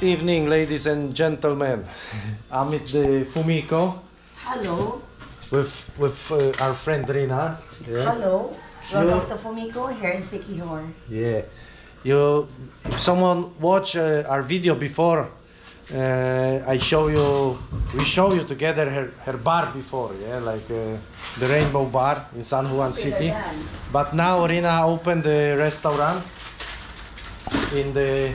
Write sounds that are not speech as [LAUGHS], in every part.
evening, ladies and gentlemen. [LAUGHS] I'm at the Fumiko Hello. with with uh, our friend Rina. Yeah. Hello. Welcome to Fumiko here in Siquijor. Yeah. You, if someone watch uh, our video before, uh, I show you, we show you together her, her bar before, yeah, like uh, the Rainbow Bar in San Juan City. But now Rina opened the restaurant in the,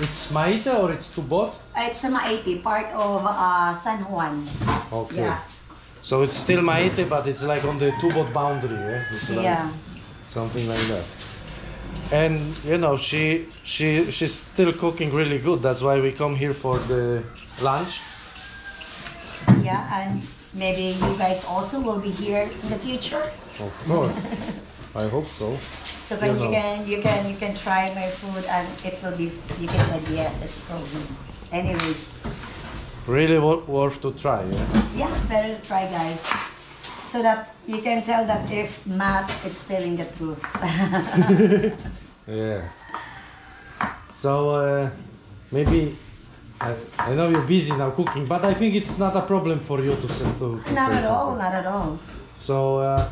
it's Maite or it's Tubod? Uh, It's a Maite, part of uh, San Juan. Okay. Yeah. So it's still Maite, but it's like on the Tubod boundary, yeah? It's like Yeah. Something like that. And you know, she she she's still cooking really good. That's why we come here for the lunch. Yeah, and maybe you guys also will be here in the future. Of course. [LAUGHS] I hope so. So then you know. can you can you can try my food and it will be you can say yes, it's proven. Anyways, Really wo- worth to try, yeah? yeah, better to try guys. So that you can tell that if Matt is telling the truth. [LAUGHS] Yeah. So uh, maybe I, I know you're busy now cooking, but I think it's not a problem for you to say to, to not say at all, not at all. So uh,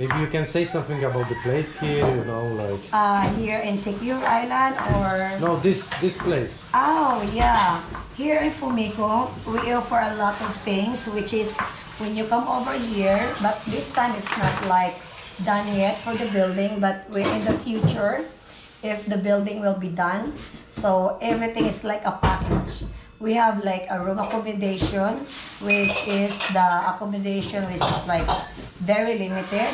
maybe you can say something about the place here, you know, like Uh, here in Siquijor Island or no this this place. Oh, yeah. Here in Fumiko, we offer a lot of things, which is when you come over here, but this time it's not like done yet for the building, but we're in the future if the building will be done. So everything is like a package. We have like a room accommodation, which is the accommodation which is like very limited,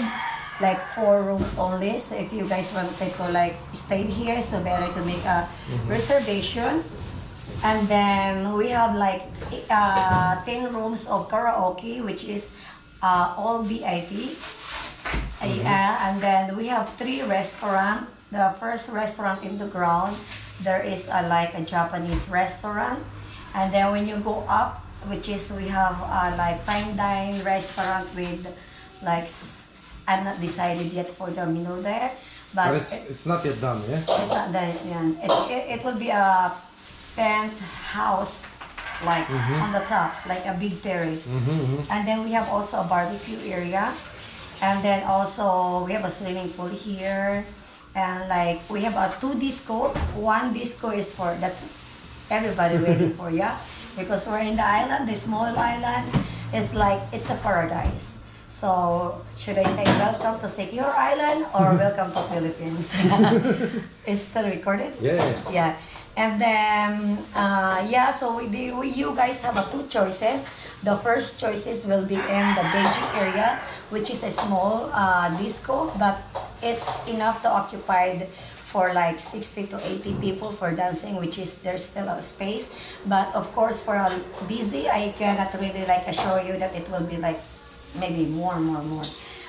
like four rooms only. So if you guys wanted to like stay here, so better to make a reservation. And then we have like uh, 10 rooms of karaoke, which is uh, all VIP. Uh, and then we have three restaurant. The first restaurant in the ground, there is a, like a Japanese restaurant. And then when you go up, which is we have uh, like fine dine restaurant with like, I'm not decided yet for the menu there. But, But it's it's not yet done, yeah. it's not that, yeah. It's, it, it will be a penthouse, like mm-hmm. on the top, like a big terrace. Mm-hmm, mm-hmm. And then we have also a barbecue area. And then also we have a swimming pool here. And like we have a two disco. One disco is for, that's everybody waiting for, yeah? Because we're in the island, the small island. It's like, it's a paradise. So, should I say welcome to Siquijor Island or [LAUGHS] welcome to Philippines? [LAUGHS] is still recorded? Yeah. Yeah. And then, uh, yeah, so we, the, we, you guys have uh, two choices. The first choices will be in the Beijing area, which is a small uh, disco, but it's enough to occupy for like 60 to 80 people for dancing, which is there's still a space. But of course, for a busy, I cannot really like assure you that it will be like maybe more, more, more.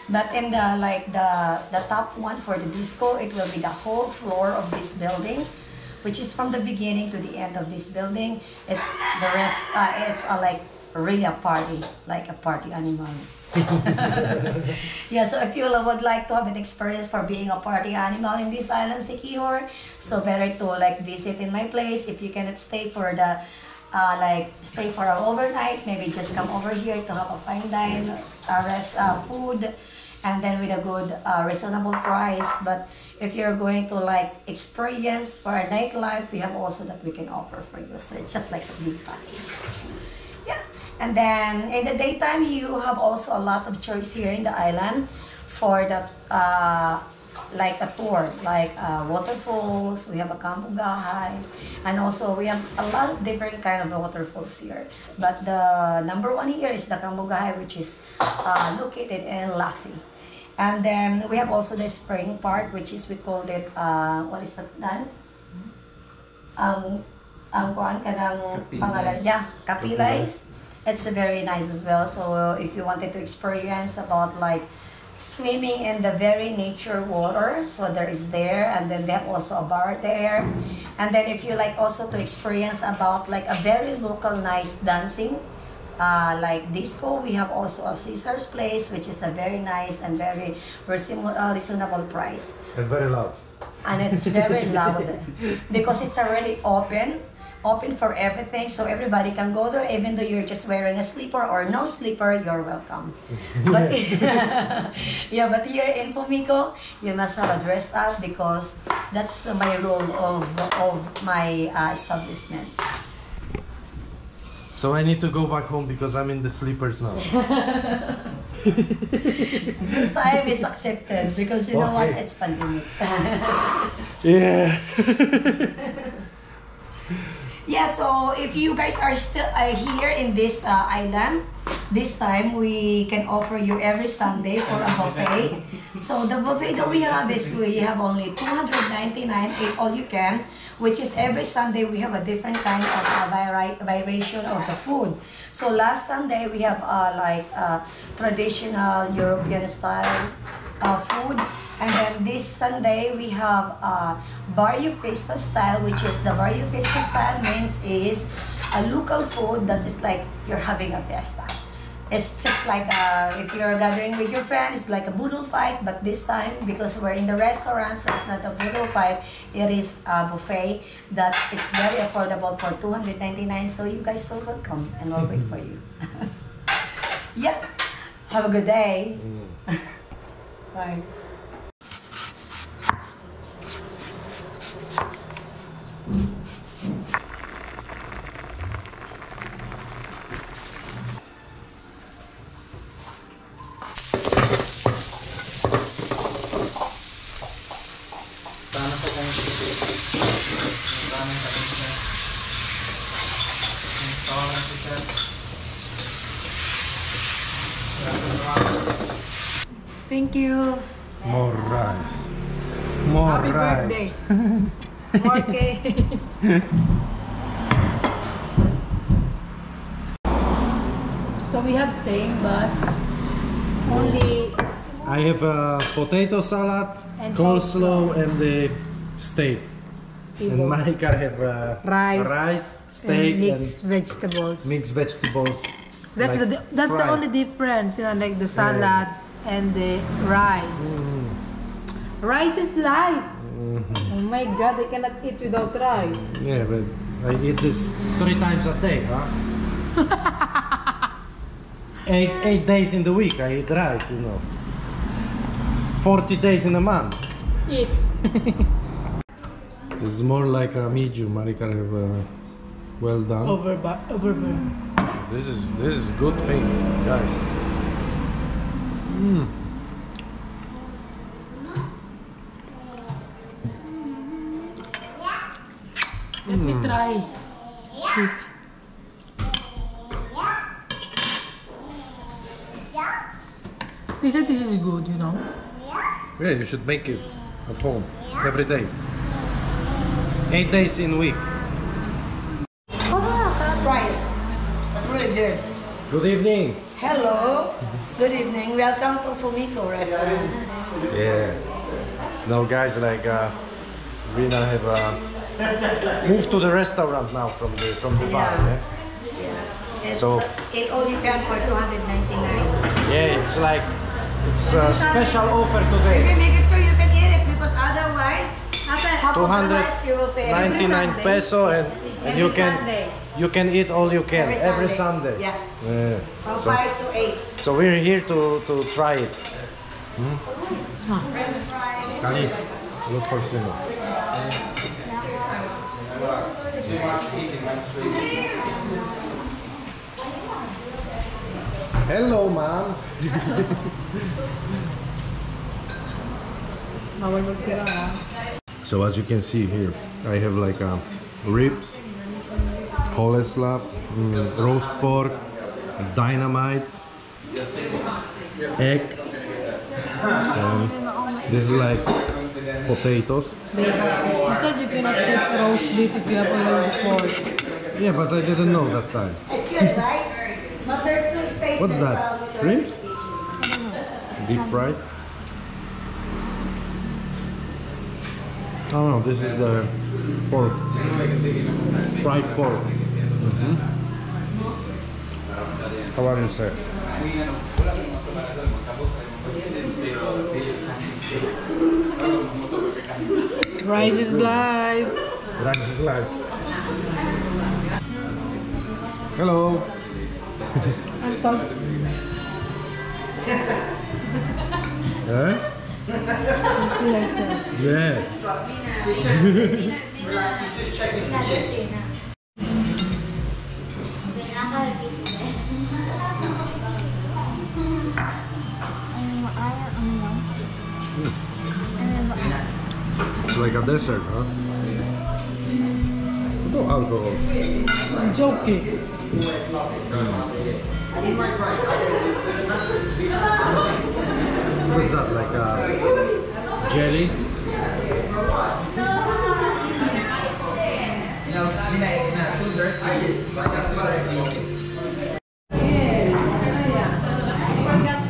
But in the like the the top one for the disco, it will be the whole floor of this building, which is from the beginning to the end of this building. It's the rest. Uh, it's a like really a party, like a party animal. [LAUGHS] yeah, so if you would like to have an experience for being a party animal in this island, Siquijor, so better to like visit in my place. If you cannot stay for the uh, like stay for an overnight, maybe just come over here to have a fine dine, uh, rest uh, food, and then with a good uh, reasonable price. But if you're going to like experience for a nightlife, we have also that we can offer for you. So it's just like a big package. Yeah. And then in the daytime, you have also a lot of choice here in the island for the uh, like a tour, like uh, waterfalls. We have a Cambugahay, and also we have a lot of different kind of waterfalls here. But the number one here is the Cambugahay, which is uh, located in Lazi. And then we have also the spring part, which is we called it uh, what is that? Dan? Ang ang kuan ka ng pangalan niya, Kapilais. It's very nice as well. So if you wanted to experience about like swimming in the very nature water, so there is there, and then they have also a bar there. And then if you like also to experience about like a very local nice dancing, uh, like disco, we have also a Caesar's Place, which is a very nice and very reasonable, uh, reasonable price. And very loud. and it's very loud [LAUGHS] because it's a really open open for everything so everybody can go there even though you're just wearing a slipper or no slipper you're welcome [LAUGHS] but [LAUGHS] yeah but here in Fumiko you must have a dress up because that's my rule of, of my uh, establishment So I need to go back home because I'm in the sleepers now. [LAUGHS] this time is accepted because you know what Okay. it's pandemic yeah. Yeah, so if you guys are still uh, here in this uh, island, this time we can offer you every Sunday for a buffet. So the buffet that we have is we have only 299 eat all you can, which is every Sunday we have a different kind of uh, vari- variation of the food. So last Sunday we have uh, like uh, traditional European style uh, food. And then this Sunday we have uh, Barrio Fiesta style, which is the Barrio Fiesta style means is a local food that is like you're having a fiesta. It's just like uh, if you're gathering with your friends, it's like a boodle fight, but this time because we're in the restaurant, so it's not a boodle fight. It is a buffet that it's very affordable for 299. So you guys feel welcome, and we'll wait for you. [LAUGHS] yeah. Have a good day. [LAUGHS] Bye. Thank you. More rice. More Happy rice. birthday. [LAUGHS] More cake. [LAUGHS] so we have same, but only I have a potato salad, And coleslaw, and the steak. And people Marika have uh, Rice rice, steak, and and, mixed vegetables. mixed vegetables. That's like the that's the only difference, you know, like the salad and the rice. Mm. Rice is life. Mm-hmm. Oh my God, I cannot eat without rice. Yeah, but I eat this three times a day, huh? [LAUGHS] eight eight days in the week I eat rice, you know. Forty days in a month. Eat. [LAUGHS] It's more like a medium. Marika have uh, well done. Over over. This is this is good thing, guys. Mm. Let me try this. They said this is good, you know. Yeah, you should make it at home every day. Eight days in a week. Good. Evening. Hello. Good evening. Welcome to Fumiko restaurant. Yeah. No, guys, like uh, we now have uh, moved to the restaurant now from the from the bar. Yeah. Yeah. So- eat all you can for 299. yeah, it's like it's a special offer You today. can make it sure you can eat it because otherwise, after half of the rice you will pay. 299 Sunday. peso and, and you can Sunday. you can eat all you can Every every Sunday. Sunday. Yeah. Yeah. From So, 5 to 8. so we're here to to try it. Huh. Alex, look for Simo. Hello, ma'am. Bawal magtira, ha? So as you can see here, I have like uh, ribs, coleslaw, mm, roast pork, dynamite, egg, and this is like potatoes. Babe, you said you cannot eat roast beef if you have already pork. Yeah, but I didn't know that time. It's good, right? But there's no space. What's that? well Shrimps? Deep fried. I don't know. this is the pork. Fried pork. Mhm. How are you, sir? Rice is live. Rice is live. Hello. Ang pag... Like that. Yes. It's like a dessert, huh? No alcohol. Joke eh. What's that? Like a jelly? You know, ina, ina, too dirty. That's what I.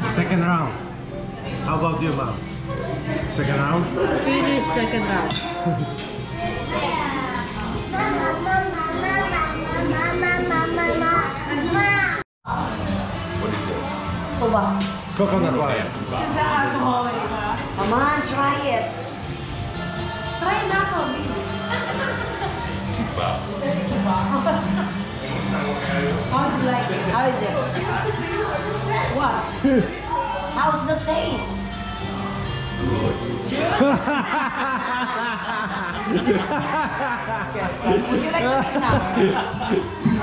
Second round. How about you, ma'am? Second round? Finish second round. [LAUGHS] Ito ba? Coconut wine. Come on, try it. Try na to, How do you like it? How is it? What? How's the taste? [LAUGHS] Would you like to eat now?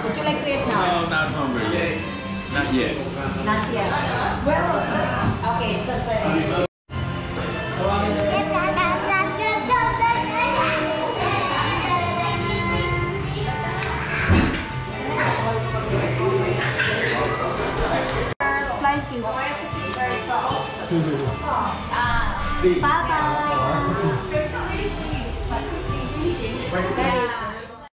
Would you like to eat now? No, not hungry yet. Not yet. Not yet. Well, okay, so that's Like you.